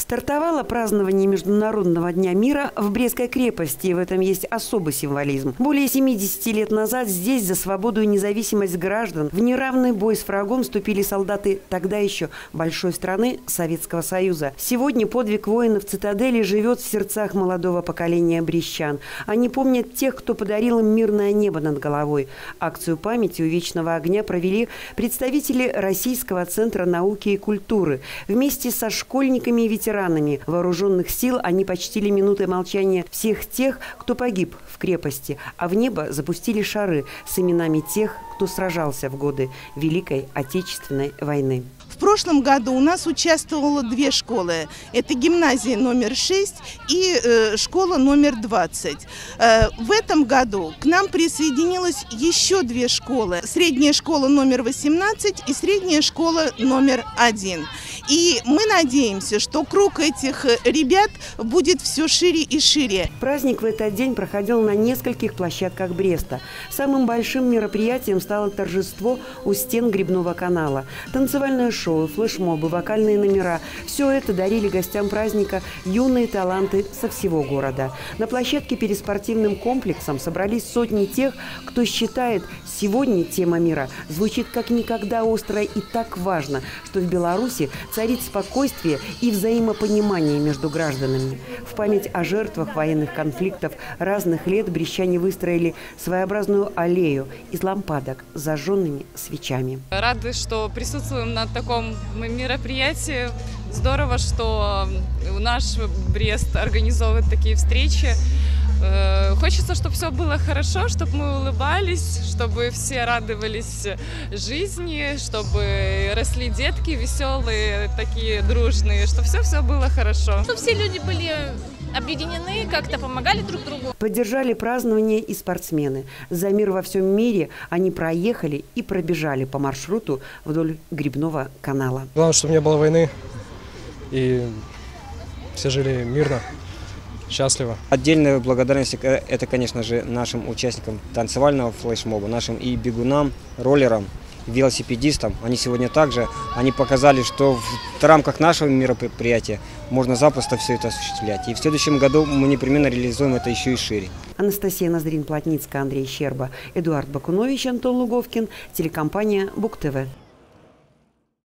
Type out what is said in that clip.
Стартовало празднование Международного дня мира в Брестской крепости, и в этом есть особый символизм. Более 70 лет назад здесь за свободу и независимость граждан в неравный бой с врагом вступили солдаты тогда еще большой страны Советского Союза. Сегодня подвиг воинов цитадели живет в сердцах молодого поколения брещан. Они помнят тех, кто подарил им мирное небо над головой. Акцию памяти у Вечного огня провели представители Российского центра науки и культуры. Вместе со школьниками и ветеранами ветеранами вооруженных сил они почтили минутой молчания всех тех, кто погиб в крепости, а в небо запустили шары с именами тех, кто сражался в годы Великой Отечественной войны. Прошлом году у нас участвовало две школы. Это гимназия номер 6 и э, школа номер 20. Э, в этом году к нам присоединилось еще две школы. Средняя школа номер 18 и средняя школа номер 1. И мы надеемся, что круг этих э, ребят будет все шире и шире. Праздник в этот день проходил на нескольких площадках Бреста. Самым большим мероприятием стало торжество у стен Грибного канала. Танцевальное шоу, флешмобы, вокальные номера – все это дарили гостям праздника юные таланты со всего города. На площадке перед спортивным комплексом собрались сотни тех, кто считает, сегодня тема мира звучит как никогда остро и так важно, что в Беларуси царит спокойствие и взаимопонимание между гражданами. В память о жертвах военных конфликтов разных лет брещане выстроили своеобразную аллею из лампадок с зажженными свечами. Рады, что присутствуем на таком мероприятии. Здорово, что наш Брест организовывает такие встречи. Э, хочется, чтобы все было хорошо, чтобы мы улыбались, чтобы все радовались жизни, чтобы росли детки веселые, такие дружные, чтобы все-все было хорошо. Чтобы все люди были объединены, как-то помогали друг другу. Поддержали празднование и спортсмены. За мир во всем мире они проехали и пробежали по маршруту вдоль Грибного канала. Главное, чтобы не было войны и все жили мирно счастливо. Отдельная благодарность э, это, конечно же, нашим участникам танцевального флешмоба, нашим и бегунам, роллерам, велосипедистам. Они сегодня также, они показали, что в рамках нашего мероприятия можно запросто все это осуществлять. И в следующем году мы непременно реализуем это еще и шире. Анастасия Ноздрин-Плотницкая, Андрей Щерба, Эдуард Бакунович, Антон Луговкин, телекомпания Бук-ТВ.